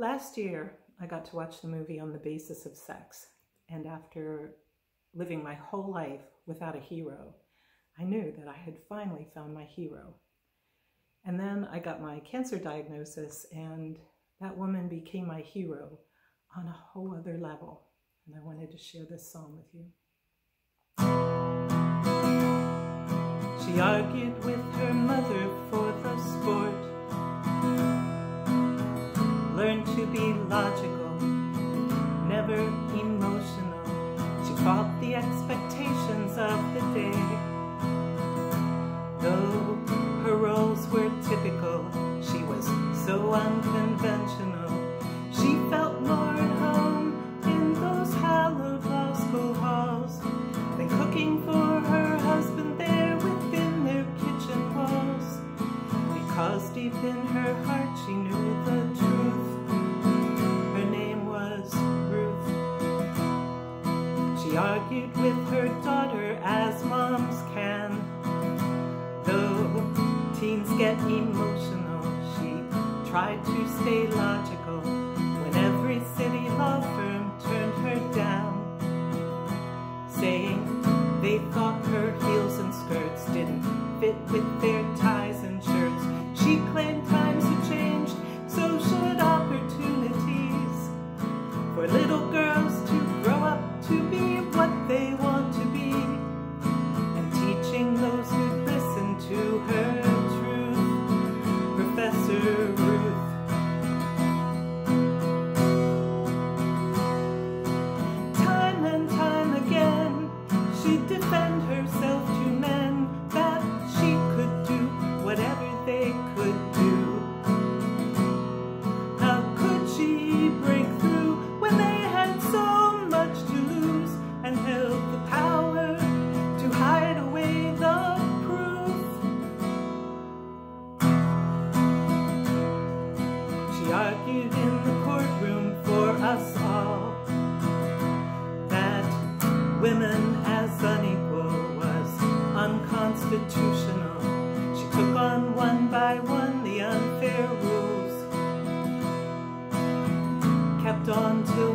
Last year, I got to watch the movie on the basis of sex. And after living my whole life without a hero, I knew that I had finally found my hero. And then I got my cancer diagnosis, and that woman became my hero on a whole other level. And I wanted to share this song with you. She argued Learned to be logical, never emotional She fought the expectations of the day. Though her roles were typical She was so unconventional argued with her daughter as moms can. Though teens get emotional, she tried to stay logical when every city law firm turned her down. Saying they thought her heels and skirts didn't fit with their what they want argued in the courtroom for us all that women as unequal was unconstitutional. She took on one by one the unfair rules, kept on till